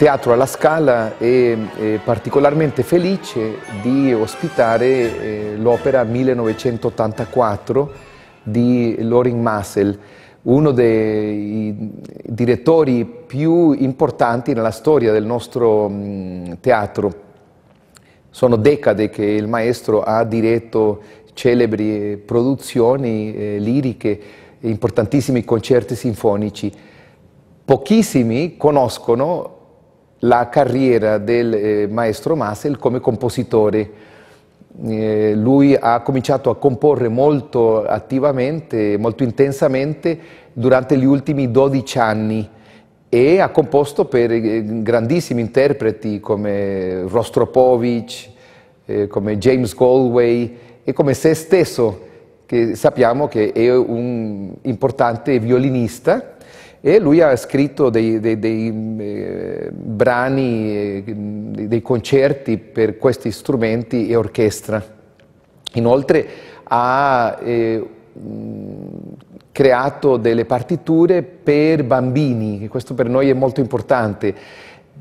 Teatro alla Scala è, particolarmente felice di ospitare eh, l'opera 1984 di Loring Massel, uno dei direttori più importanti nella storia del nostro mh, teatro. Sono decade che il maestro ha diretto celebri produzioni eh, liriche, importantissimi concerti sinfonici. Pochissimi conoscono la carriera del eh, maestro Massel come compositore. Eh, lui ha cominciato a comporre molto attivamente, molto intensamente durante gli ultimi 12 anni e ha composto per eh, grandissimi interpreti come Rostropovich, eh, come James Galway e come se stesso, che sappiamo che è un importante violinista e lui ha scritto dei, dei, dei eh, brani, eh, dei concerti per questi strumenti e orchestra. Inoltre ha eh, creato delle partiture per bambini, questo per noi è molto importante,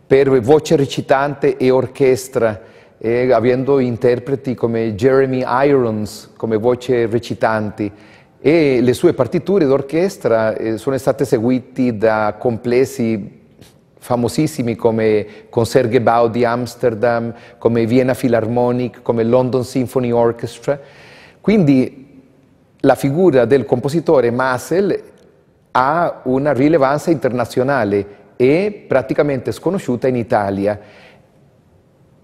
per voce recitante e orchestra, e avendo interpreti come Jeremy Irons come voce recitanti e le sue partiture d'orchestra eh, sono state eseguite da complessi famosissimi come Concertgebouw di Amsterdam, come Vienna Philharmonic, come London Symphony Orchestra. Quindi la figura del compositore Massel ha una rilevanza internazionale e praticamente sconosciuta in Italia.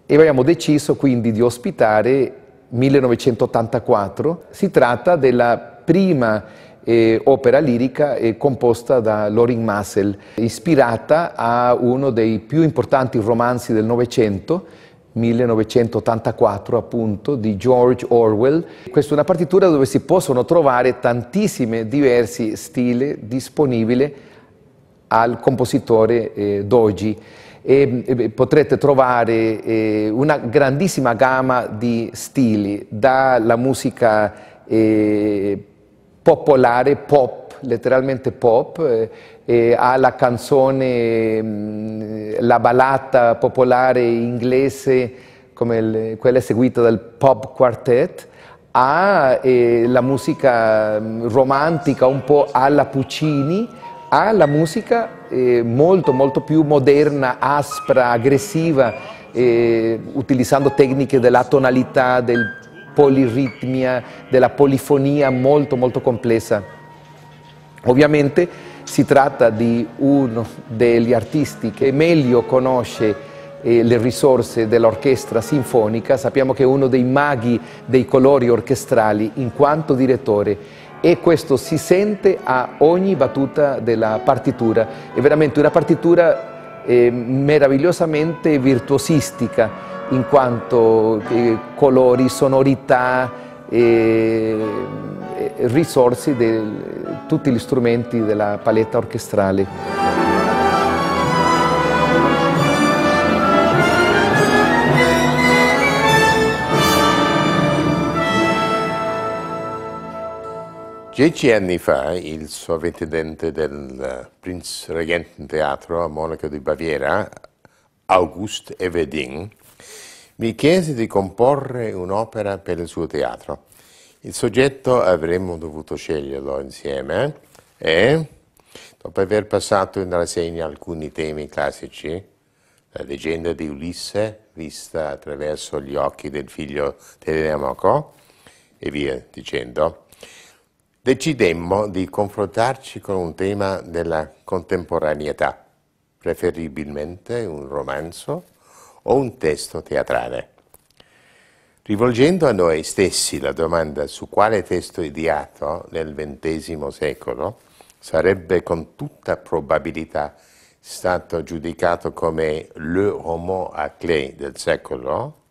E abbiamo deciso quindi di ospitare 1984. Si tratta della prima eh, opera lirica eh, composta da Loring Massel, ispirata a uno dei più importanti romanzi del Novecento, 1984 appunto, di George Orwell. Questa è una partitura dove si possono trovare tantissimi diversi stili disponibili al compositore eh, d'oggi. E, e, potrete trovare eh, una grandissima gamma di stili, dalla musica eh, popolare, pop, letteralmente pop, eh, eh, ha la canzone, mh, mm, la ballata popolare inglese come il, quella seguita dal pop quartet, ha eh, la musica mm, romantica un po' alla Puccini, ha la musica eh, molto molto più moderna, aspra, aggressiva, eh, utilizzando tecniche della tonalità, del poliritmia, della polifonia molto molto complessa. Ovviamente si tratta di uno degli artisti che meglio conosce eh, le risorse dell'orchestra sinfonica, sappiamo che è uno dei maghi dei colori orchestrali in quanto direttore e questo si sente a ogni battuta della partitura, è veramente una partitura eh, meravigliosamente virtuosistica in quanto eh, colori, sonorità e, e risorse di tutti gli strumenti della paletta orchestrale. Dieci anni fa il sovrintendente del Prinz Regententeatro a Monaco di Baviera, August Eveding, mi chiese di comporre un'opera per il suo teatro. Il soggetto avremmo dovuto sceglierlo insieme e, dopo aver passato in rassegna alcuni temi classici, la leggenda di Ulisse vista attraverso gli occhi del figlio Telemaco e via dicendo, decidemmo di confrontarci con un tema della contemporaneità, preferibilmente un romanzo o un testo teatrale. Rivolgendo a noi stessi la domanda su quale testo ideato nel XX secolo sarebbe con tutta probabilità stato giudicato come le roman à clé del secolo,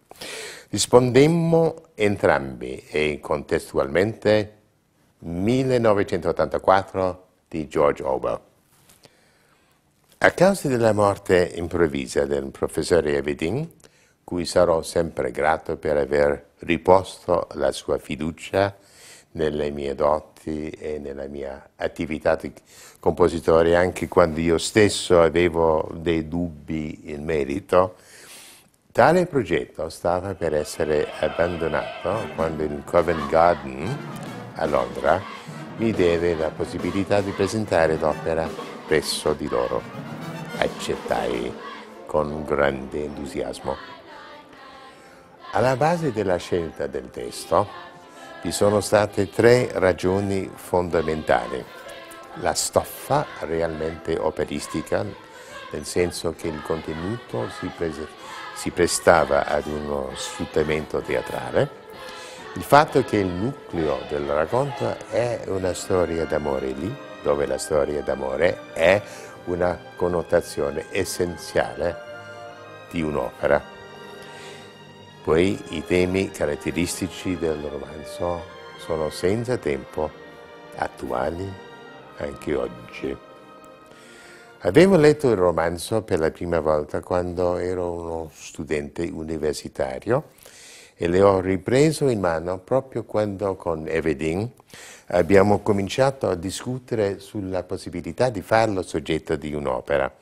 rispondemmo entrambi e contestualmente 1984 di George Orwell. A causa della morte improvvisa del professore Evedin, cui sarò sempre grato per aver riposto la sua fiducia nelle mie doti e nella mia attività di compositore, anche quando io stesso avevo dei dubbi in merito. Tale progetto stava per essere abbandonato quando il Covent Garden a Londra mi diede la possibilità di presentare l'opera presso di loro. Accettai con grande entusiasmo. Alla base della scelta del testo vi sono state tre ragioni fondamentali. La stoffa realmente operistica, nel senso che il contenuto si, si prestava ad uno sfruttamento teatrale, il fatto che il nucleo del racconto è una storia d'amore lì, dove la storia d'amore è una connotazione essenziale di un'opera. Poi i temi caratteristici del romanzo sono senza tempo, attuali anche oggi. Avevo letto il romanzo per la prima volta quando ero uno studente universitario e le ho ripreso in mano proprio quando con Evedin abbiamo cominciato a discutere sulla possibilità di farlo soggetto di un'opera.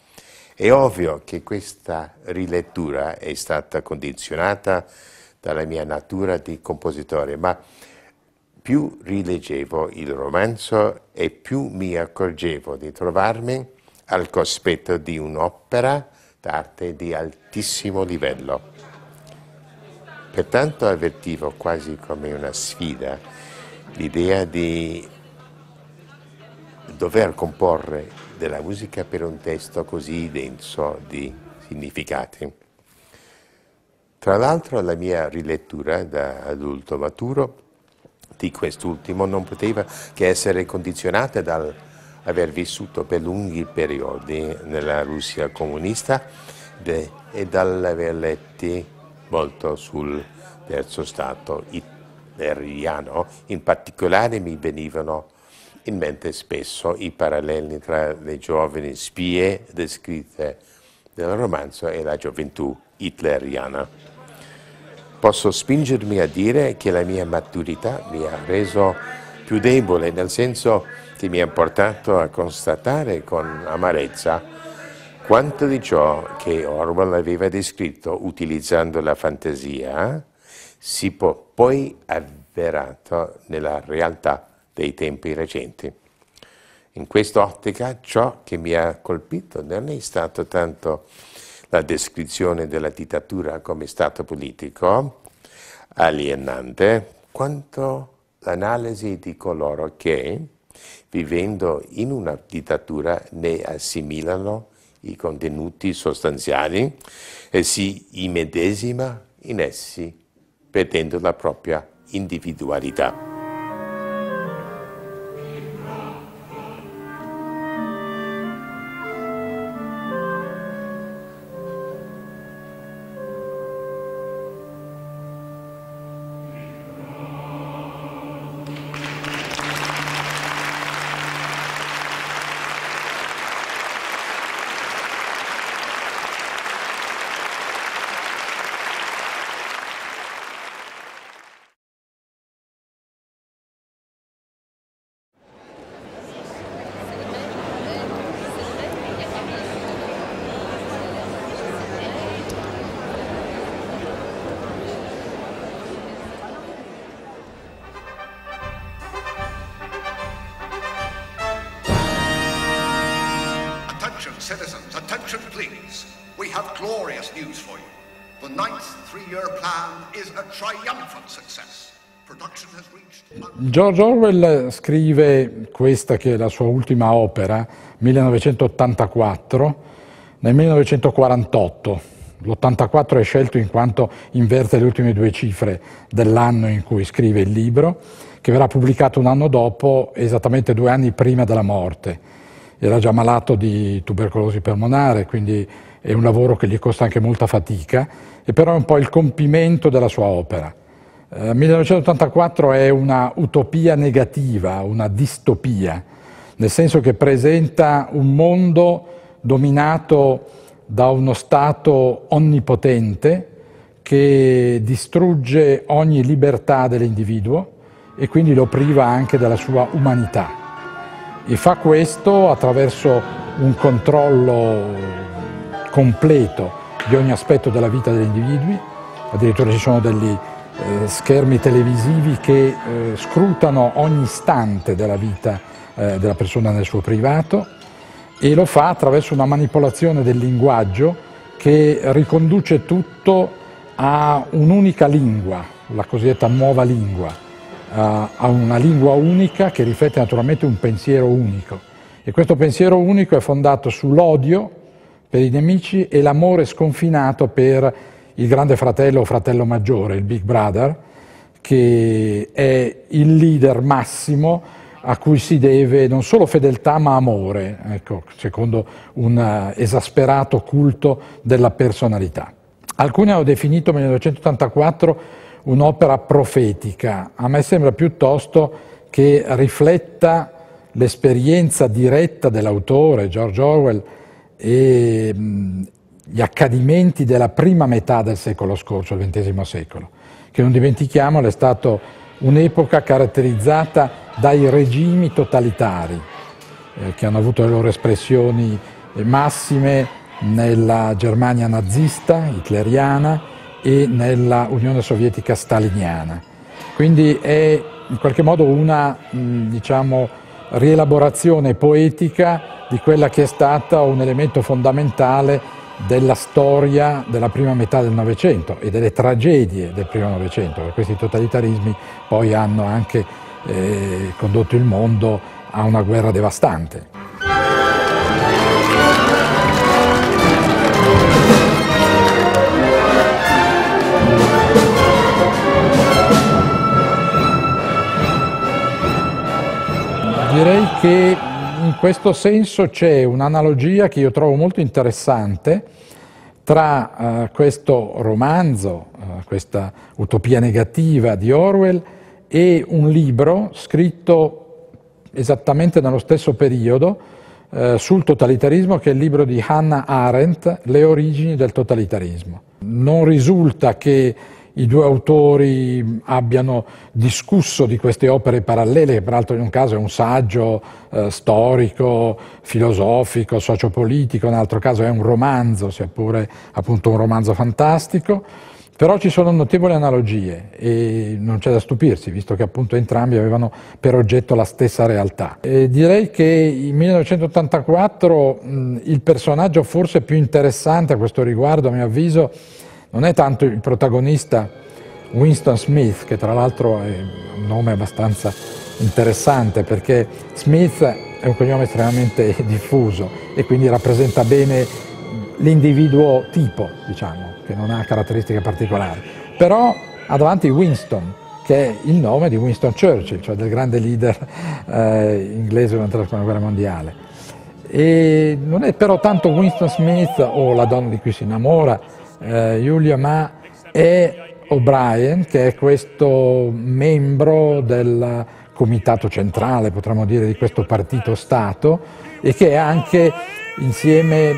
È ovvio che questa rilettura è stata condizionata dalla mia natura di compositore, ma più rileggevo il romanzo e più mi accorgevo di trovarmi al cospetto di un'opera d'arte di altissimo livello. Pertanto avvertivo quasi come una sfida l'idea di dover comporre della musica per un testo così denso di significati. Tra l'altro la mia rilettura da adulto maturo di quest'ultimo non poteva che essere condizionata dal aver vissuto per lunghi periodi nella Russia comunista e dall'aver letto molto sul terzo stato hitleriano, in particolare mi venivano in mente spesso i paralleli tra le giovani spie descritte nel romanzo e la gioventù hitleriana. Posso spingermi a dire che la mia maturità mi ha reso più debole, nel senso che mi ha portato a constatare con amarezza quanto di ciò che Orwell aveva descritto utilizzando la fantasia si può poi avverato nella realtà dei tempi recenti. In quest'ottica ciò che mi ha colpito non è stato tanto la descrizione della dittatura come stato politico alienante, quanto l'analisi di coloro che, vivendo in una dittatura, ne assimilano i contenuti sostanziali e si immedesima in essi, perdendo la propria individualità. George Orwell scrive questa che è la sua ultima opera, 1984, nel 1948. L'84 è scelto in quanto inverte le ultime due cifre dell'anno in cui scrive il libro, che verrà pubblicato un anno dopo, esattamente due anni prima della morte era già malato di tubercolosi polmonare, quindi è un lavoro che gli costa anche molta fatica, e però è un po' il compimento della sua opera. Eh, 1984 è una utopia negativa, una distopia, nel senso che presenta un mondo dominato da uno Stato onnipotente che distrugge ogni libertà dell'individuo e quindi lo priva anche della sua umanità. E fa questo attraverso un controllo completo di ogni aspetto della vita degli individui, addirittura ci sono degli eh, schermi televisivi che eh, scrutano ogni istante della vita eh, della persona nel suo privato e lo fa attraverso una manipolazione del linguaggio che riconduce tutto a un'unica lingua, la cosiddetta nuova lingua, a una lingua unica che riflette naturalmente un pensiero unico. E questo pensiero unico è fondato sull'odio per i nemici e l'amore sconfinato per il grande fratello o fratello maggiore, il Big Brother, che è il leader massimo a cui si deve non solo fedeltà ma amore, ecco, secondo un eh, esasperato culto della personalità. Alcuni hanno definito 1984 un'opera profetica, a me sembra piuttosto che rifletta l'esperienza diretta dell'autore George Orwell e gli accadimenti della prima metà del secolo scorso, il XX secolo, che non dimentichiamolo è stata un'epoca caratterizzata dai regimi totalitari, eh, che hanno avuto le loro espressioni massime nella Germania nazista, hitleriana e nella Unione Sovietica staliniana. Quindi è in qualche modo una diciamo, rielaborazione poetica di quella che è stata un elemento fondamentale della storia della prima metà del Novecento e delle tragedie del primo Novecento, questi totalitarismi poi hanno anche eh, condotto il mondo a una guerra devastante. Direi che in questo senso c'è un'analogia che io trovo molto interessante tra uh, questo romanzo, uh, questa utopia negativa di Orwell e un libro scritto esattamente nello stesso periodo uh, sul totalitarismo che è il libro di Hannah Arendt, Le origini del totalitarismo. Non risulta che i due autori abbiano discusso di queste opere parallele, che peraltro in un caso è un saggio eh, storico, filosofico, sociopolitico, in un altro caso è un romanzo, sia pure appunto un romanzo fantastico, però ci sono notevoli analogie e non c'è da stupirsi, visto che appunto entrambi avevano per oggetto la stessa realtà. E direi che in 1984 mh, il personaggio forse più interessante a questo riguardo, a mio avviso, non è tanto il protagonista Winston Smith, che tra l'altro è un nome abbastanza interessante perché Smith è un cognome estremamente diffuso e quindi rappresenta bene l'individuo tipo, diciamo, che non ha caratteristiche particolari. Però ha davanti Winston, che è il nome di Winston Churchill, cioè del grande leader eh, inglese durante la seconda guerra mondiale. E non è però tanto Winston Smith o la donna di cui si innamora, eh, Giulia, ma è O'Brien, che è questo membro del comitato centrale, potremmo dire, di questo partito Stato e che è anche insieme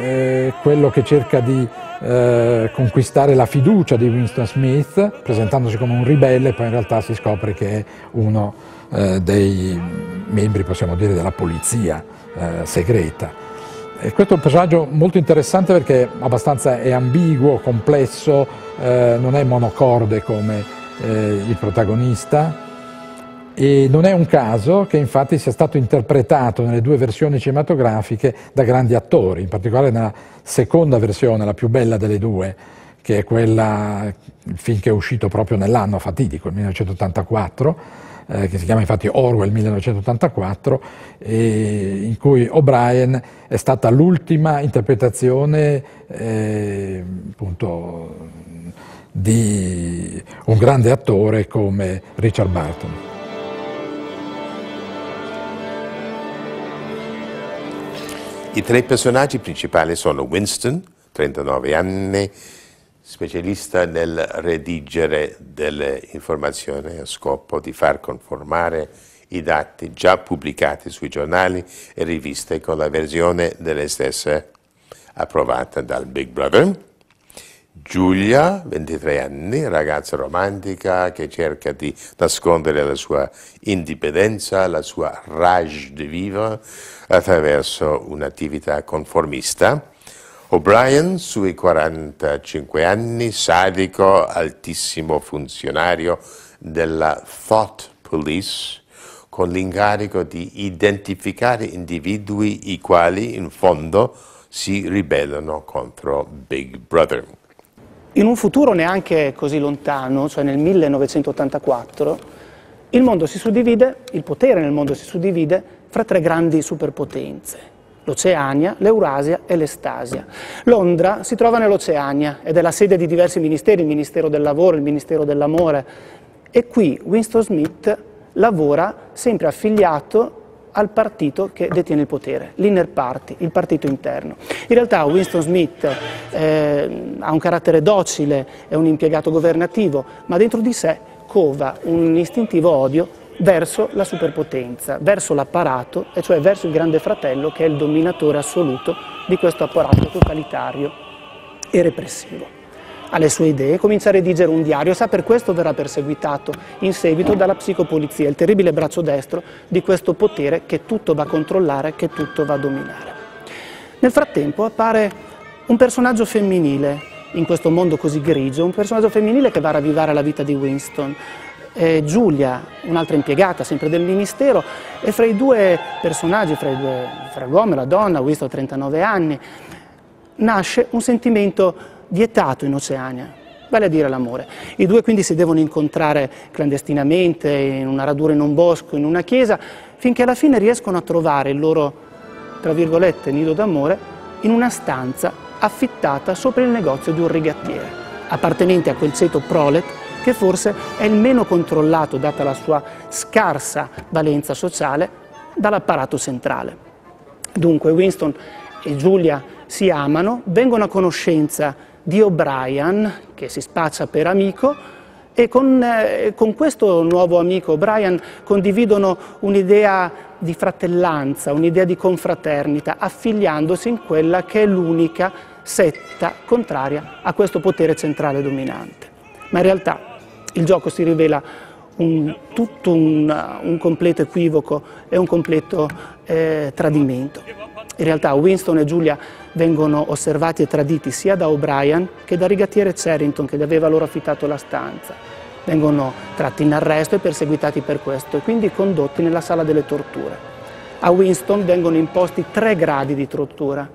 eh, quello che cerca di eh, conquistare la fiducia di Winston Smith, presentandosi come un ribelle, poi in realtà si scopre che è uno eh, dei membri, possiamo dire, della polizia eh, segreta. E questo è un personaggio molto interessante perché abbastanza è ambiguo, complesso, eh, non è monocorde come eh, il protagonista. E non è un caso che infatti sia stato interpretato nelle due versioni cinematografiche da grandi attori, in particolare nella seconda versione, la più bella delle due, che è quella, il film che è uscito proprio nell'anno fatidico, il 1984, eh, che si chiama infatti Orwell 1984, in cui O'Brien è stata l'ultima interpretazione eh, appunto, di un grande attore come Richard Barton. I tre personaggi principali sono Winston, 39 anni, specialista nel redigere delle informazioni a scopo di far conformare i dati già pubblicati sui giornali e riviste con la versione delle stesse approvata dal Big Brother. Giulia, 23 anni, ragazza romantica che cerca di nascondere la sua indipendenza, la sua rage de vivre attraverso un'attività conformista. O'Brien, sui 45 anni, sadico, altissimo funzionario della Thought Police, con l'incarico di identificare individui i quali in fondo si ribellano contro Big Brother. In un futuro neanche così lontano, cioè nel 1984, il mondo si suddivide, il potere nel mondo si suddivide fra tre grandi superpotenze l'Oceania, l'Eurasia e l'Estasia. Londra si trova nell'Oceania ed è la sede di diversi ministeri, il Ministero del Lavoro, il Ministero dell'Amore e qui Winston Smith lavora sempre affiliato al partito che detiene il potere, l'Inner Party, il partito interno. In realtà Winston Smith eh, ha un carattere docile, è un impiegato governativo, ma dentro di sé cova un istintivo odio verso la superpotenza, verso l'apparato, e cioè verso il grande fratello che è il dominatore assoluto di questo apparato totalitario e repressivo. Ha le sue idee, comincia a redigere un diario, sa per questo verrà perseguitato in seguito dalla psicopolizia, il terribile braccio destro di questo potere che tutto va a controllare, che tutto va a dominare. Nel frattempo appare un personaggio femminile in questo mondo così grigio, un personaggio femminile che va a ravvivare la vita di Winston, eh, Giulia, un'altra impiegata sempre del Ministero, e fra i due personaggi, fra, due, fra l'uomo e la donna, Winston ha 39 anni, nasce un sentimento vietato in Oceania, vale a dire l'amore. I due quindi si devono incontrare clandestinamente, in una radura in un bosco, in una chiesa, finché alla fine riescono a trovare il loro, tra virgolette, nido d'amore in una stanza affittata sopra il negozio di un rigattiere, appartenente a quel ceto prolet che forse è il meno controllato, data la sua scarsa valenza sociale, dall'apparato centrale. Dunque Winston e Giulia si amano, vengono a conoscenza di O'Brien, che si spaccia per amico, e con, eh, con questo nuovo amico O'Brien condividono un'idea di fratellanza, un'idea di confraternita, affiliandosi in quella che è l'unica setta contraria a questo potere centrale dominante. Ma in realtà il gioco si rivela un, tutto un, un, completo equivoco e un completo eh, tradimento. In realtà Winston e Giulia vengono osservati e traditi sia da O'Brien che da rigattiere Charrington che gli aveva loro affittato la stanza. Vengono tratti in arresto e perseguitati per questo e quindi condotti nella sala delle torture. A Winston vengono imposti tre gradi di tortura,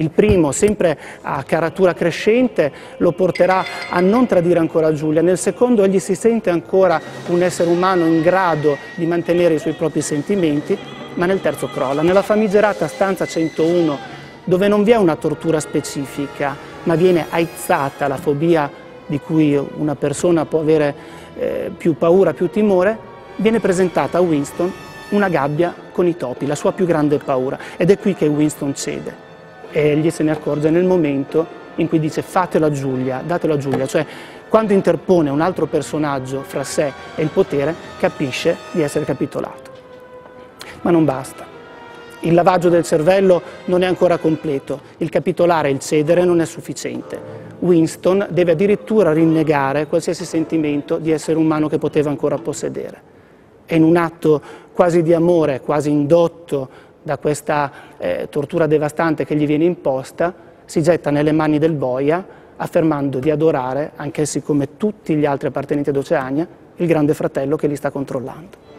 il primo, sempre a caratura crescente, lo porterà a non tradire ancora Giulia. Nel secondo egli si sente ancora un essere umano in grado di mantenere i suoi propri sentimenti, ma nel terzo crolla. Nella famigerata stanza 101, dove non vi è una tortura specifica, ma viene aizzata la fobia di cui una persona può avere eh, più paura, più timore, viene presentata a Winston una gabbia con i topi, la sua più grande paura. Ed è qui che Winston cede egli se ne accorge nel momento in cui dice fatelo a Giulia, datelo a Giulia, cioè quando interpone un altro personaggio fra sé e il potere capisce di essere capitolato. Ma non basta. Il lavaggio del cervello non è ancora completo, il capitolare e il cedere non è sufficiente. Winston deve addirittura rinnegare qualsiasi sentimento di essere umano che poteva ancora possedere. E in un atto quasi di amore, quasi indotto da questa eh, tortura devastante che gli viene imposta, si getta nelle mani del boia affermando di adorare, anch'essi come tutti gli altri appartenenti ad Oceania, il grande fratello che li sta controllando.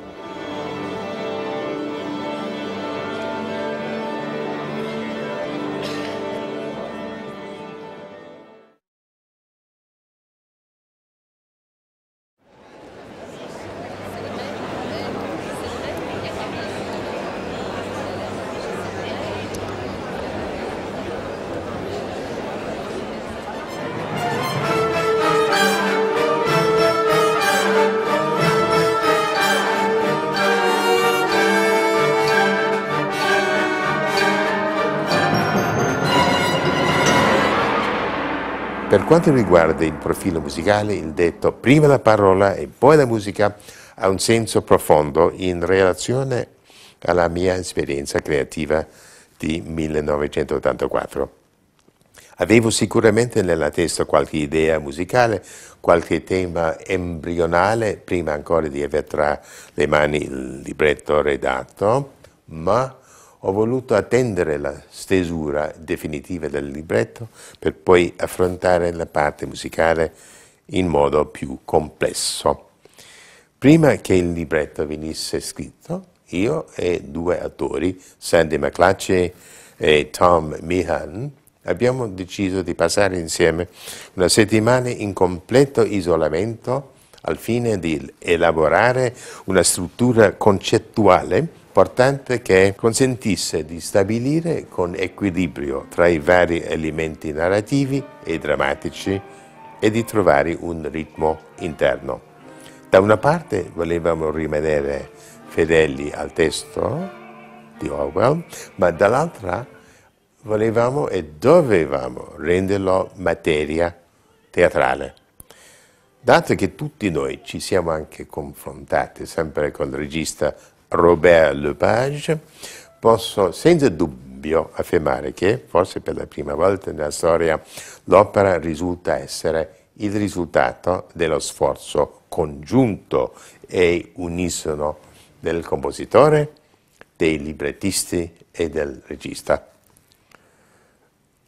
Quanto riguarda il profilo musicale, il detto prima la parola e poi la musica ha un senso profondo in relazione alla mia esperienza creativa di 1984. Avevo sicuramente nella testa qualche idea musicale, qualche tema embrionale, prima ancora di avere tra le mani il libretto redatto, ma ho voluto attendere la stesura definitiva del libretto per poi affrontare la parte musicale in modo più complesso. Prima che il libretto venisse scritto, io e due attori, Sandy McClatchy e Tom Meehan, abbiamo deciso di passare insieme una settimana in completo isolamento al fine di elaborare una struttura concettuale importante che consentisse di stabilire con equilibrio tra i vari elementi narrativi e drammatici e di trovare un ritmo interno. Da una parte volevamo rimanere fedeli al testo di Orwell, ma dall'altra volevamo e dovevamo renderlo materia teatrale. Dato che tutti noi ci siamo anche confrontati sempre con il regista Robert Lepage, posso senza dubbio affermare che, forse per la prima volta nella storia, l'opera risulta essere il risultato dello sforzo congiunto e unisono del compositore, dei librettisti e del regista.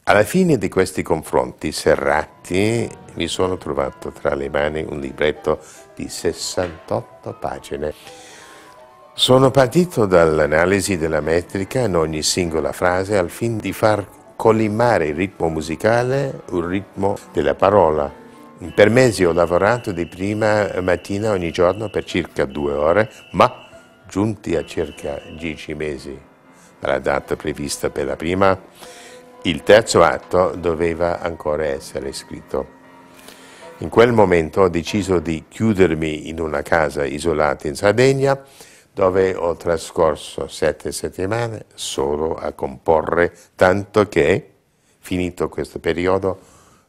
Alla fine di questi confronti serrati mi sono trovato tra le mani un libretto di 68 pagine sono partito dall'analisi della metrica in ogni singola frase al fine di far collimare il ritmo musicale, il ritmo della parola. Per mesi ho lavorato di prima mattina ogni giorno per circa due ore, ma giunti a circa dieci mesi dalla data prevista per la prima, il terzo atto doveva ancora essere scritto. In quel momento ho deciso di chiudermi in una casa isolata in Sardegna dove ho trascorso sette settimane solo a comporre, tanto che, finito questo periodo,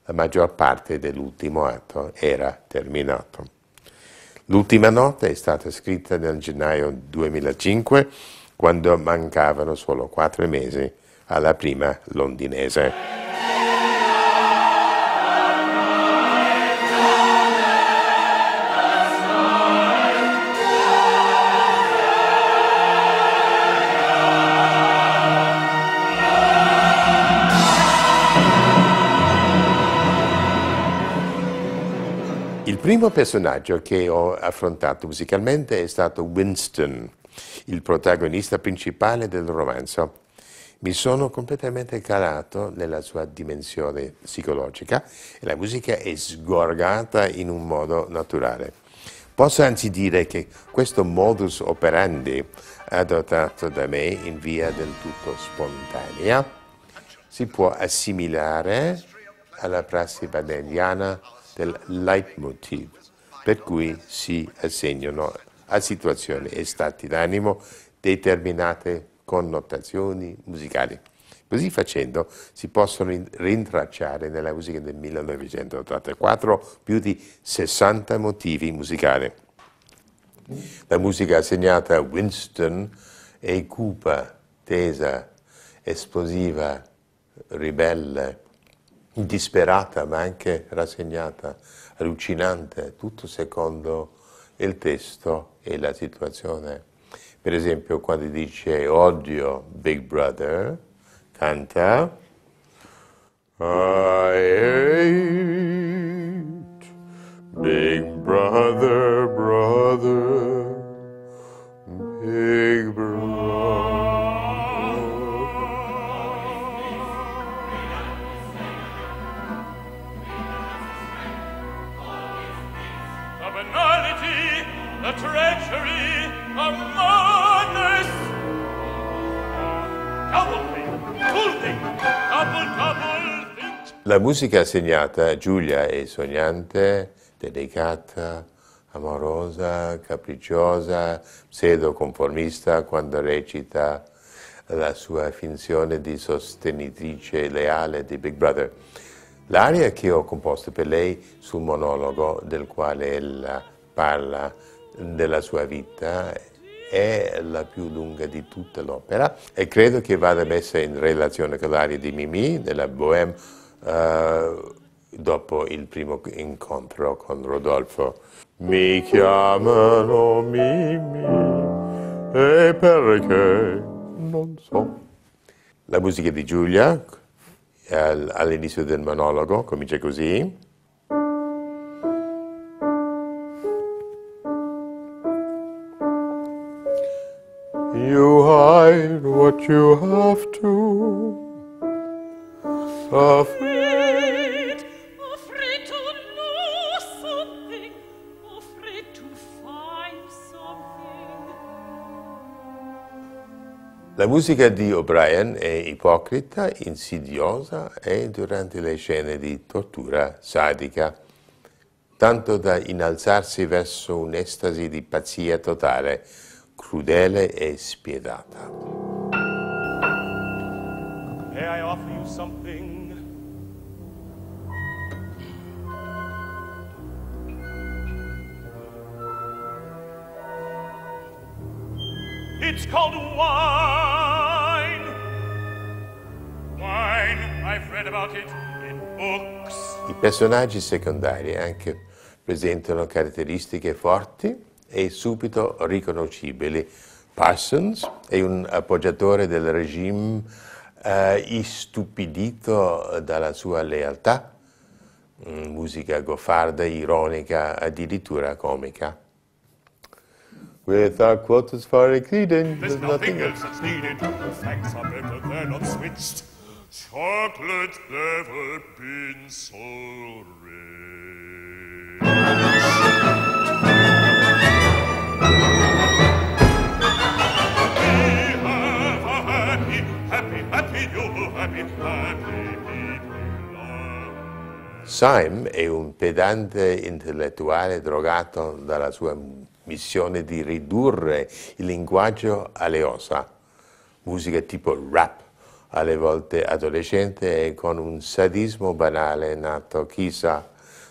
la maggior parte dell'ultimo atto era terminato. L'ultima nota è stata scritta nel gennaio 2005, quando mancavano solo quattro mesi alla prima londinese. Primo personaggio che ho affrontato musicalmente è stato Winston, il protagonista principale del romanzo. Mi sono completamente calato nella sua dimensione psicologica e la musica è sgorgata in un modo naturale. Posso anzi dire che questo modus operandi adottato da me in via del tutto spontanea si può assimilare alla prassi wagneriana del leitmotiv, per cui si assegnano a situazioni e stati d'animo determinate connotazioni musicali. Così facendo si possono rintracciare nella musica del 1984 più di 60 motivi musicali. La musica assegnata a Winston è cupa, tesa, esplosiva, ribelle, disperata ma anche rassegnata, allucinante, tutto secondo il testo e la situazione. Per esempio quando dice odio Big Brother, canta I hate Big Brother, brother, Big Brother. Treachery of madness. Double thing, double double. La musica assegnata a Giulia è sognante, delicata, amorosa, capricciosa, pseudo-conformista quando recita la sua finzione di sostenitrice leale di Big Brother. L'aria che ho composto per lei sul monologo del quale ella parla della sua vita è la più lunga di tutta l'opera e credo che vada messa in relazione con l'aria di Mimi della Bohème uh, dopo il primo incontro con Rodolfo. Mi chiamano Mimi e perché non so. La musica di Giulia all'inizio del monologo comincia così. What you have to. Afraid, afraid to lose something, afraid to find something. La musica di O'Brien è ipocrita, insidiosa e durante le scene di tortura sadica, tanto da innalzarsi verso un'estasi di pazzia totale, crudele e spietata. You something? It's called wine. Wine, I've read about it in books. I personaggi secondari anche presentano caratteristiche forti e subito riconoscibili. Parsons è un appoggiatore del regime eh, istupidito dalla sua lealtà, musica goffarda, ironica, addirittura comica. Without quotas for exceeding, There's nothing else that's needed. Facts are better, they're not switched. Chocolate never been so rich. Syme è un pedante intellettuale drogato dalla sua missione di ridurre il linguaggio alle ossa, musica tipo rap, alle volte adolescente e con un sadismo banale nato chissà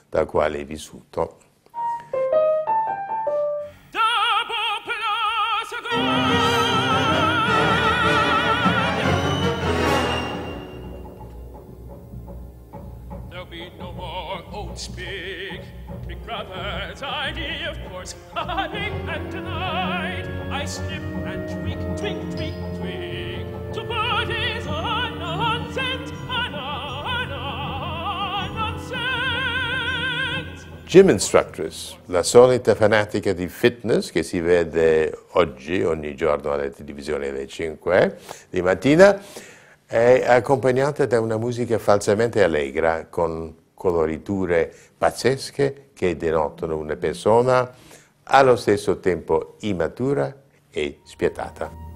da quale vissuto. Gym Instructress, la solita fanatica di fitness che si vede oggi, ogni giorno alla televisione alle 5 di mattina, è accompagnata da una musica falsamente allegra con coloriture pazzesche che denotano una persona allo stesso tempo immatura e spietata.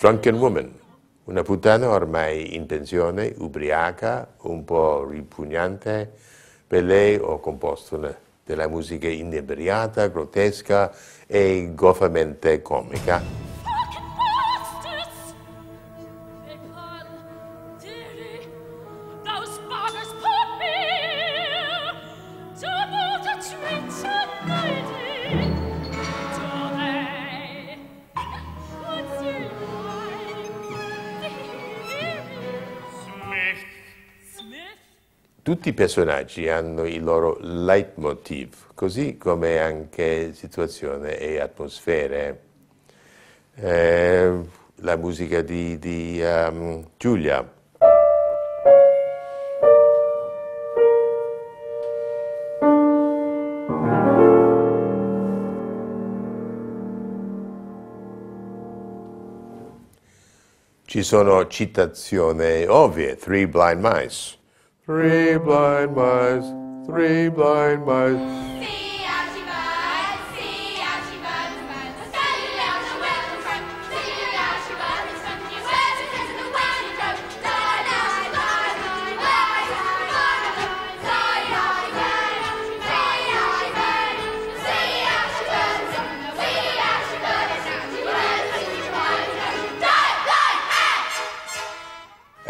Drunken Woman, una puttana ormai in pensione, ubriaca, un po' ripugnante. Per lei ho composto della musica inebriata, grottesca e goffamente comica. Personaggi hanno il loro leitmotiv, così come anche situazione e atmosfere. Eh, la musica di, di ehm, Giulia. Ci sono citazioni ovvie, Three Blind Mice. Three blind mice, three blind mice.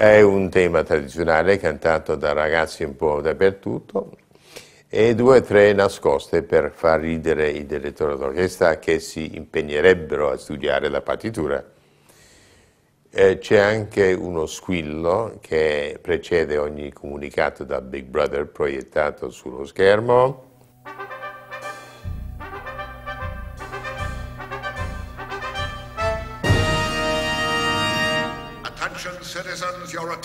È un tema tradizionale cantato da ragazzi un po' dappertutto e due o tre nascoste per far ridere i direttori d'orchestra che si impegnerebbero a studiare la partitura. C'è anche uno squillo che precede ogni comunicato da Big Brother proiettato sullo schermo.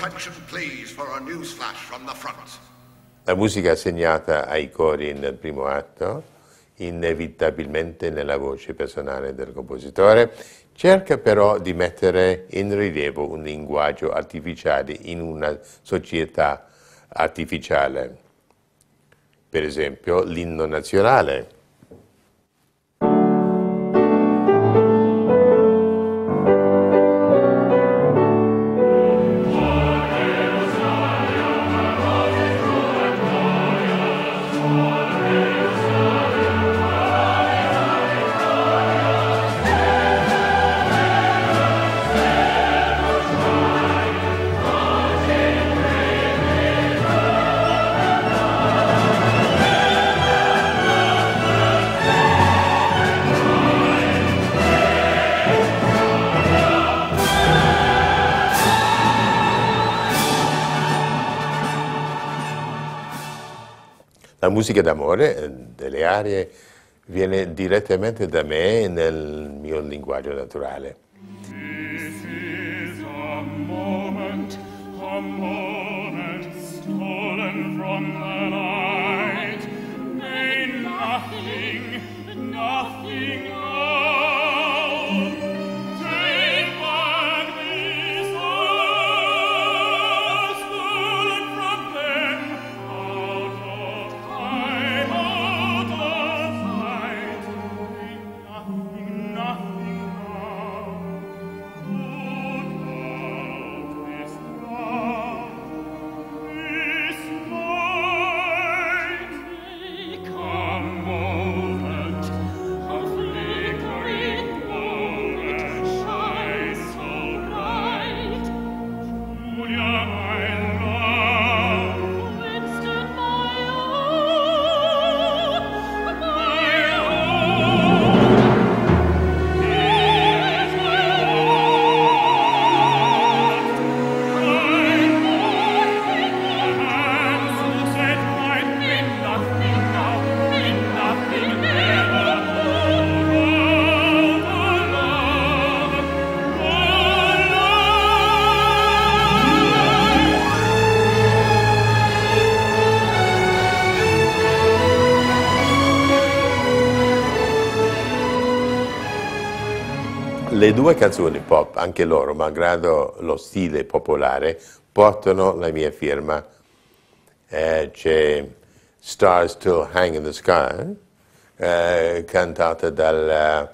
Attention, please, for a news flash from the front. La musica assegnata ai cori nel primo atto, inevitabilmente nella voce personale del compositore, cerca però di mettere in rilievo un linguaggio artificiale in una società artificiale. Per esempio, l'inno nazionale. La musica d'amore eh, delle arie viene direttamente da me nel mio linguaggio naturale. Due canzoni pop, anche loro, malgrado lo stile popolare, portano la mia firma. Eh, c'è Stars Still Hang in the Sky, eh, cantata dal,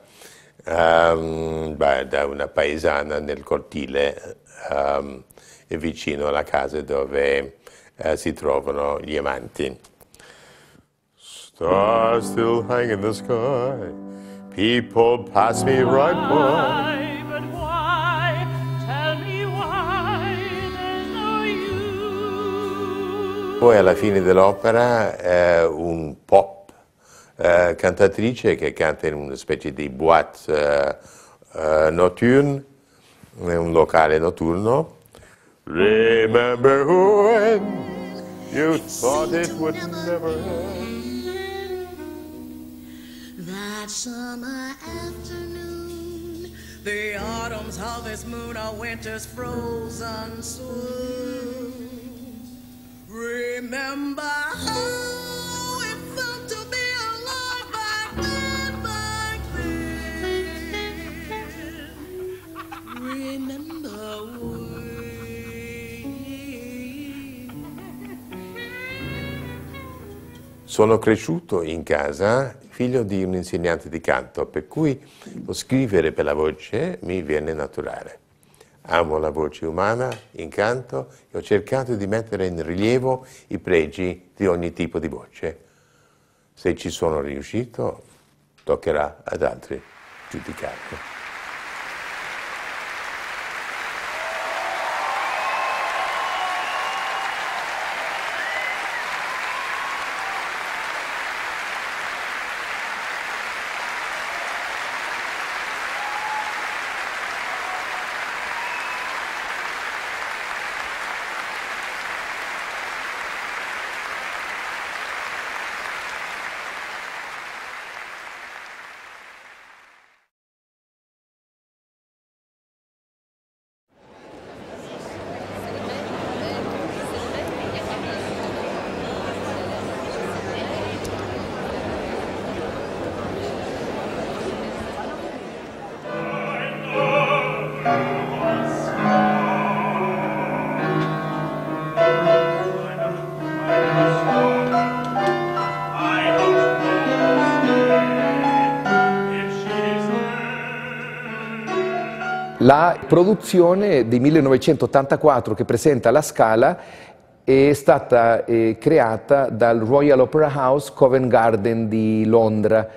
ehm, beh, da una paesana nel cortile ehm, vicino alla casa dove eh, si trovano gli amanti. Stars still hang in the sky. People pass me right by. Why, but why? Tell me why there's no you. Poi alla fine dell'opera eh, un pop eh, cantatrice che canta in una specie di boîte eh, eh, nocturne, in un locale notturno. Remember when you thought it would never end. summer afternoon, the autumn's harvest moon, or winter's frozen swoon. Remember how it felt to be alive back then, back then. Remember when. Sono cresciuto in casa figlio di un insegnante di canto, per cui lo scrivere per la voce mi viene naturale. Amo la voce umana in canto e ho cercato di mettere in rilievo i pregi di ogni tipo di voce. Se ci sono riuscito, toccherà ad altri giudicarlo. La produzione di 1984 che presenta la Scala è stata eh, creata dal Royal Opera House Covent Garden di Londra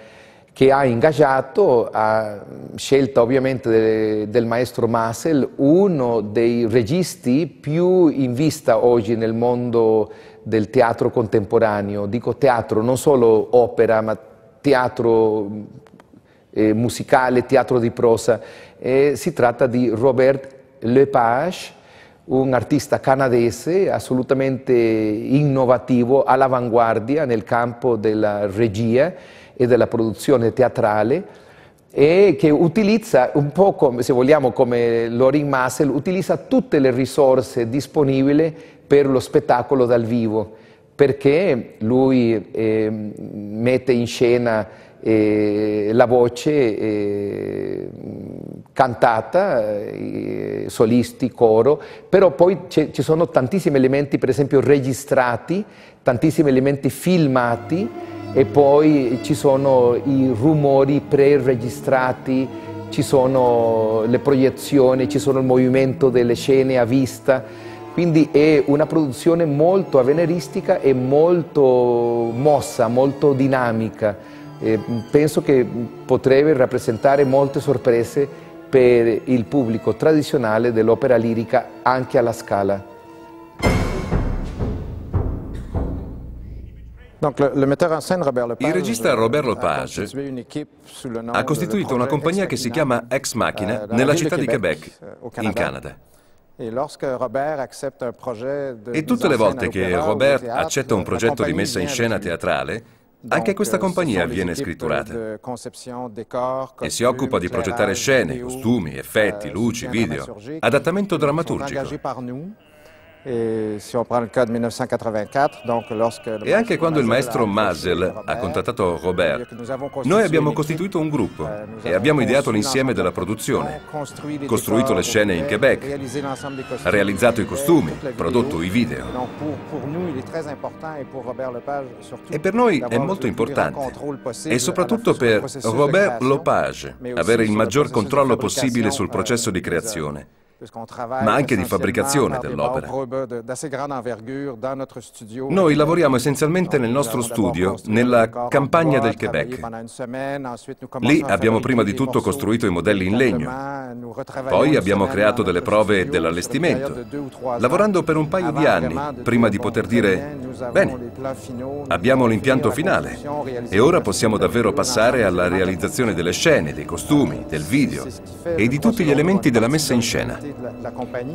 che ha ingaggiato, a scelta ovviamente de- del maestro Massel, uno dei registi più in vista oggi nel mondo del teatro contemporaneo. Dico teatro, non solo opera, ma teatro eh, musicale, teatro di prosa. Eh, si tratta di Robert Lepage, un artista canadese assolutamente innovativo, all'avanguardia nel campo della regia e della produzione teatrale e che utilizza un po' come, se vogliamo, come Loring Massel, utilizza tutte le risorse disponibili per lo spettacolo dal vivo, perché lui eh, mette in scena eh, la voce eh, cantata, eh, solisti, coro, però poi ci sono tantissimi elementi, per esempio registrati, tantissimi elementi filmati e poi ci sono i rumori pre-registrati, ci sono le proiezioni, ci sono il movimento delle scene a vista. Quindi è una produzione molto avveniristica e molto mossa, molto dinamica. Eh, penso che potrebbe rappresentare molte sorprese per il pubblico tradizionale dell'opera lirica anche alla Scala. Il regista Robert Lepage ha costituito una compagnia che si chiama Ex Machina nella città di Quebec, in Canada. E tutte le volte che Robert accetta un progetto di messa in scena teatrale, anche questa compagnia viene scritturata. e si occupa di progettare scene, costumi, effetti, luci, video, adattamento drammaturgico. E si on prend le cas de 1984, donc lorsque le anche quando il maestro Mazel Masel ha contattato Robert, noi abbiamo costituito un gruppo e abbiamo ideato l'insieme della produzione, costruito le scene in Quebec, realizzato i costumi, prodotto i video. E per noi è molto importante, e soprattutto per Robert Lepage, avere il maggior controllo possibile sul processo di creazione, ma anche di fabbricazione dell'opera. Noi lavoriamo essenzialmente nel nostro studio, nella campagna del Quebec. Lì abbiamo prima di tutto costruito i modelli in legno, poi abbiamo creato delle prove dell'allestimento, lavorando per un paio di anni prima di poter dire, bene, abbiamo l'impianto finale e ora possiamo davvero passare alla realizzazione delle scene, dei costumi, del video e di tutti gli elementi della messa in scena.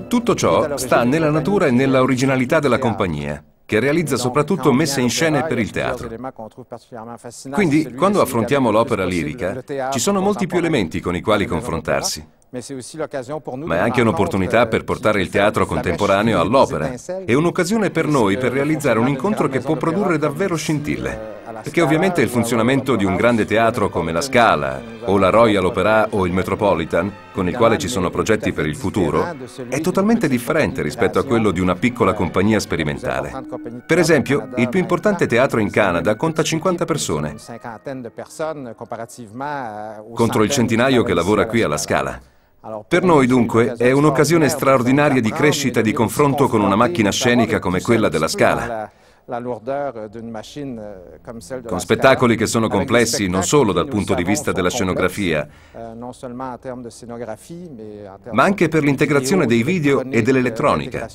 Tutto ciò sta nella natura e nella originalità della compagnia, che realizza soprattutto messe in scena per il teatro. Quindi, quando affrontiamo l'opera lirica, ci sono molti più elementi con i quali confrontarsi. Ma è anche un'opportunità per portare il teatro contemporaneo all'opera e un'occasione per noi per realizzare un incontro che può produrre davvero scintille. Perché ovviamente il funzionamento di un grande teatro come la Scala o la Royal Opera o il Metropolitan, con il quale ci sono progetti per il futuro, è totalmente differente rispetto a quello di una piccola compagnia sperimentale. Per esempio, il più importante teatro in Canada conta 50 persone, contro il centinaio che lavora qui alla Scala. Per noi dunque è un'occasione straordinaria di crescita e di confronto con una macchina scenica come quella della Scala, con spettacoli che sono complessi non solo dal punto di vista della scenografia, ma anche per l'integrazione dei video e dell'elettronica.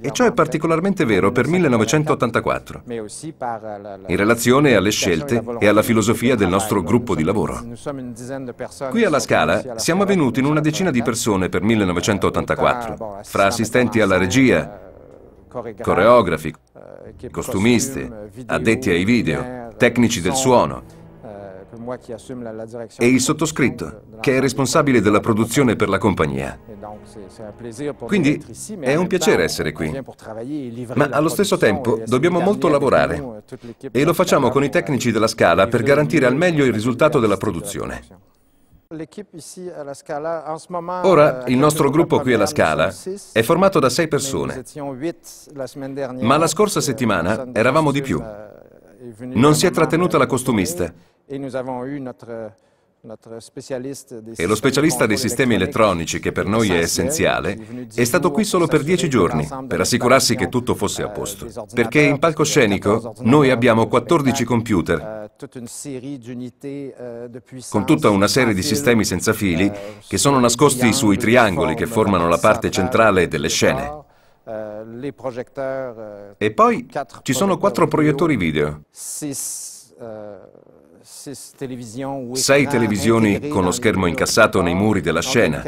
E ciò è particolarmente vero per 1984, in relazione alle scelte e alla filosofia del nostro gruppo di lavoro. Qui alla Scala siamo venuti in una decina di persone per 1984, fra assistenti alla regia, coreografi, costumisti, addetti ai video, tecnici del suono e il sottoscritto, che è responsabile della produzione per la compagnia. Quindi è un piacere essere qui, ma allo stesso tempo dobbiamo molto lavorare e lo facciamo con i tecnici della Scala per garantire al meglio il risultato della produzione. Ora il nostro gruppo qui alla Scala è formato da sei persone, ma la scorsa settimana eravamo di più. Non si è trattenuta la costumista e lo specialista dei sistemi elettronici, che per noi è essenziale, è stato qui solo per dieci giorni, per assicurarsi che tutto fosse a posto. Perché in palcoscenico noi abbiamo 14 computer, con tutta una serie di sistemi senza fili, che sono nascosti sui triangoli che formano la parte centrale delle scene. E poi ci sono quattro proiettori video. Sei televisioni con lo schermo incassato nei muri della scena.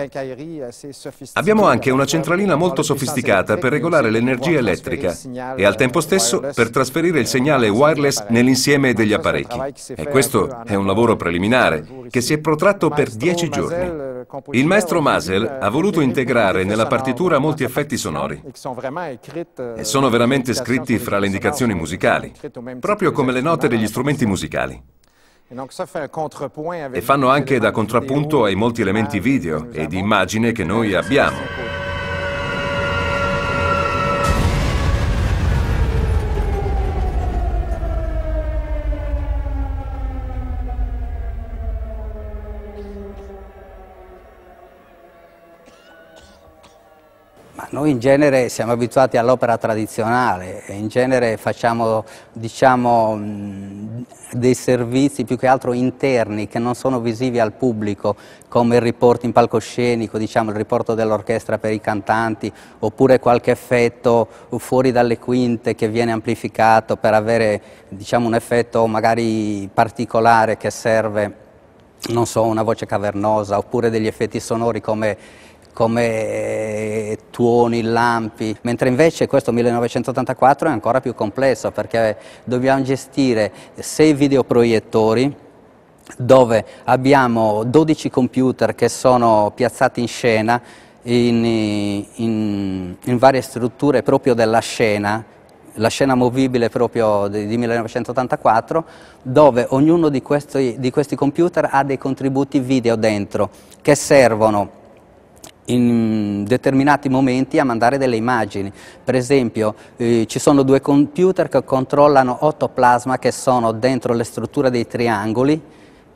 Abbiamo anche una centralina molto sofisticata per regolare l'energia elettrica e al tempo stesso per trasferire il segnale wireless nell'insieme degli apparecchi. E questo è un lavoro preliminare che si è protratto per dieci giorni. Il maestro Masel ha voluto integrare nella partitura molti effetti sonori e sono veramente scritti fra le indicazioni musicali, proprio come le note degli strumenti musicali. E fanno anche da contrappunto ai molti elementi video e di immagine che noi abbiamo. Noi in genere siamo abituati all'opera tradizionale in genere facciamo diciamo, dei servizi più che altro interni che non sono visivi al pubblico come il riporto in palcoscenico, diciamo, il riporto dell'orchestra per i cantanti oppure qualche effetto fuori dalle quinte che viene amplificato per avere diciamo, un effetto magari particolare che serve non so, una voce cavernosa oppure degli effetti sonori come come tuoni, lampi, mentre invece questo 1984 è ancora più complesso perché dobbiamo gestire sei videoproiettori dove abbiamo 12 computer che sono piazzati in scena in, in, in varie strutture proprio della scena, la scena movibile proprio di, di 1984, dove ognuno di questi, di questi computer ha dei contributi video dentro che servono in determinati momenti a mandare delle immagini. Per esempio eh, ci sono due computer che controllano otto plasma che sono dentro le strutture dei triangoli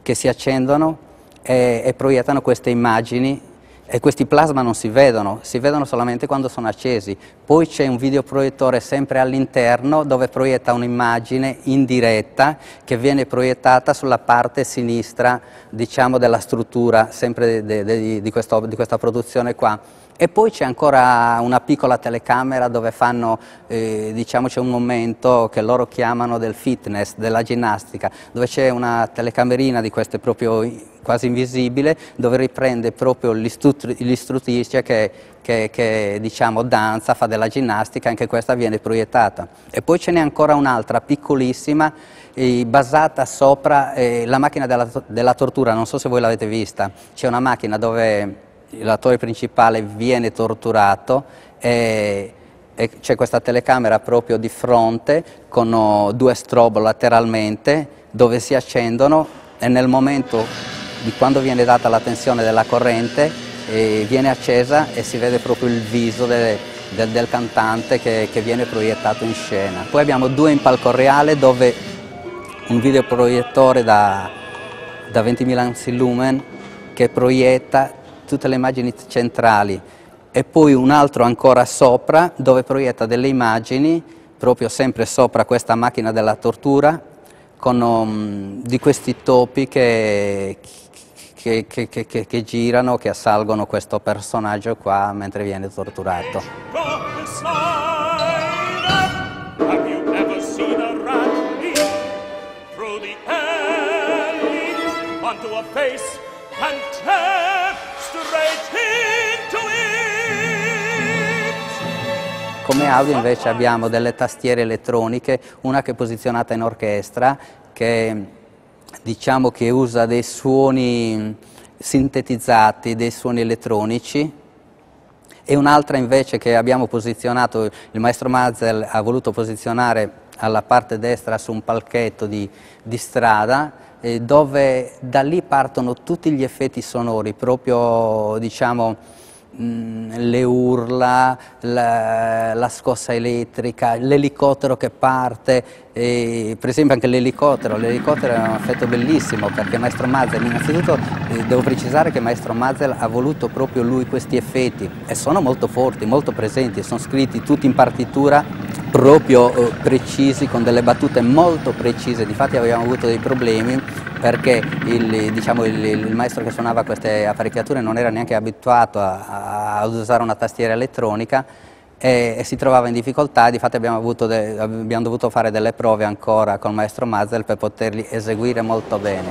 che si accendono e, e proiettano queste immagini e questi plasma non si vedono, si vedono solamente quando sono accesi. Poi c'è un videoproiettore sempre all'interno dove proietta un'immagine in diretta che viene proiettata sulla parte sinistra diciamo, della struttura sempre de, de, di, questo, di questa produzione qua. E poi c'è ancora una piccola telecamera dove fanno, eh, diciamo c'è un momento che loro chiamano del fitness, della ginnastica, dove c'è una telecamerina di queste proprio quasi invisibile, dove riprende proprio l'istruttrice che, che, che diciamo, danza, fa della ginnastica, anche questa viene proiettata. E poi ce n'è ancora un'altra piccolissima, eh, basata sopra eh, la macchina della, della tortura, non so se voi l'avete vista, c'è una macchina dove l'attore principale viene torturato e, e c'è questa telecamera proprio di fronte con oh, due strobo lateralmente dove si accendono e nel momento di quando viene data la tensione della corrente eh, viene accesa e si vede proprio il viso de- del, del cantante che, che viene proiettato in scena. Poi abbiamo due in palco reale dove un videoproiettore da, da 20.000 ansi lumen che proietta tutte le immagini centrali e poi un altro ancora sopra dove proietta delle immagini proprio sempre sopra questa macchina della tortura con um, di questi topi che, che, che- che- girano, che assalgono questo personaggio qua mentre viene torturato. Have Come audio invece abbiamo delle tastiere elettroniche, una che è posizionata in orchestra, che diciamo che usa dei suoni sintetizzati, dei suoni elettronici, e un'altra invece che abbiamo posizionato, il maestro Mazel ha voluto posizionare alla parte destra su un palchetto di, di strada, dove da lì partono tutti gli effetti sonori, proprio diciamo mh, le urla, la, la scossa elettrica, l'elicottero che parte, e, per esempio anche l'elicottero, l'elicottero è un effetto bellissimo perché Maestro Mazel, innanzitutto eh, devo precisare che Maestro Mazel ha voluto proprio lui questi effetti e sono molto forti, molto presenti, sono scritti tutti in partitura proprio eh, precisi, con delle battute molto precise, difatti abbiamo avuto dei problemi perché il, diciamo, il- il maestro che suonava queste apparecchiature non era neanche abituato a, a- usare una tastiera elettronica e, e si trovava in difficoltà, difatti abbiamo, avuto de- abbiamo dovuto fare delle prove ancora con il maestro Mazel per poterli eseguire molto bene.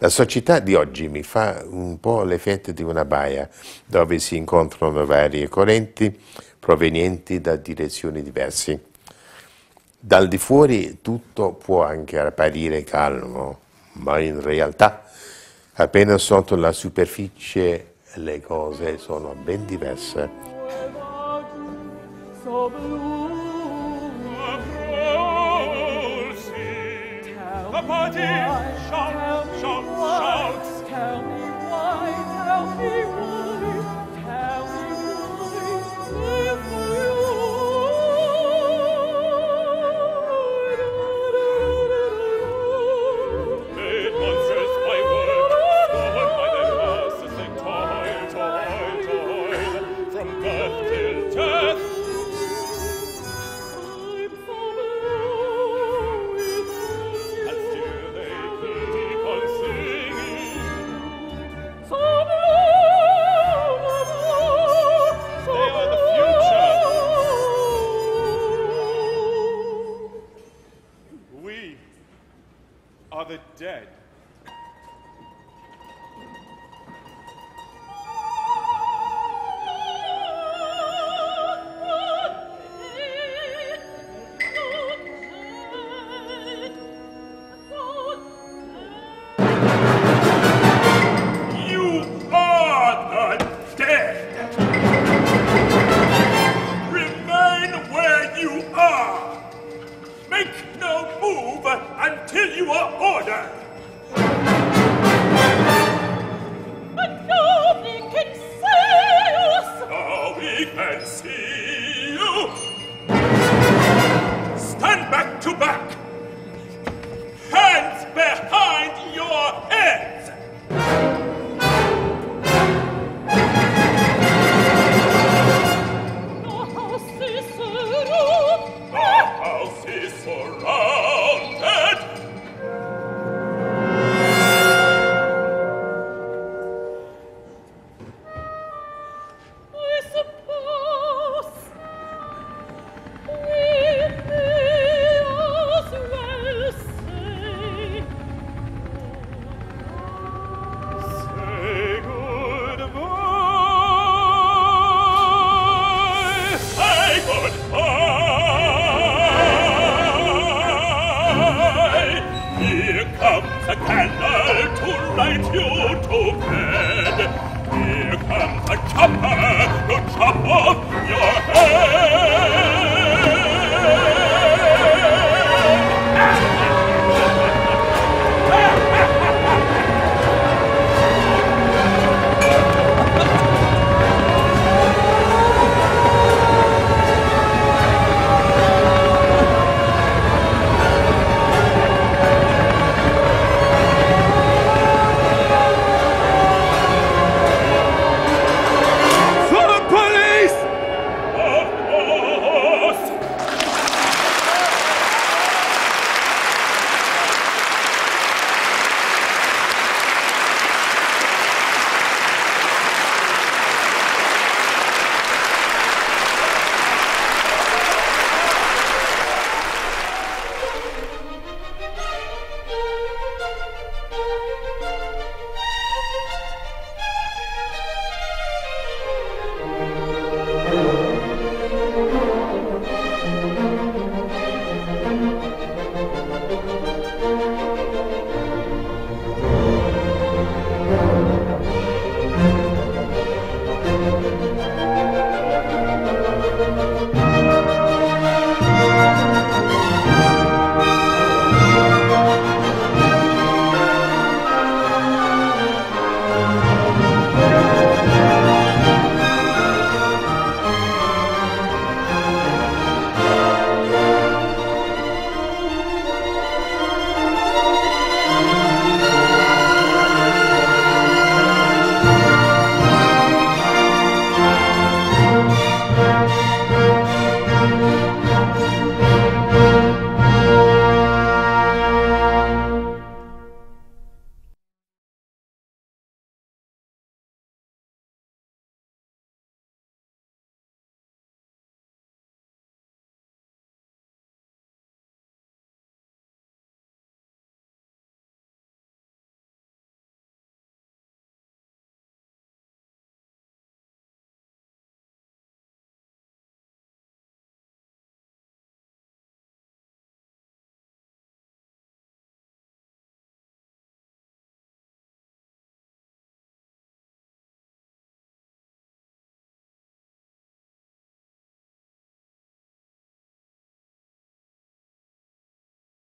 La società di oggi mi fa un po' l'effetto di una baia dove si incontrano varie correnti provenienti da direzioni diverse. Dal di fuori tutto può anche apparire calmo, ma in realtà appena sotto la superficie le cose sono ben diverse. Party shouts,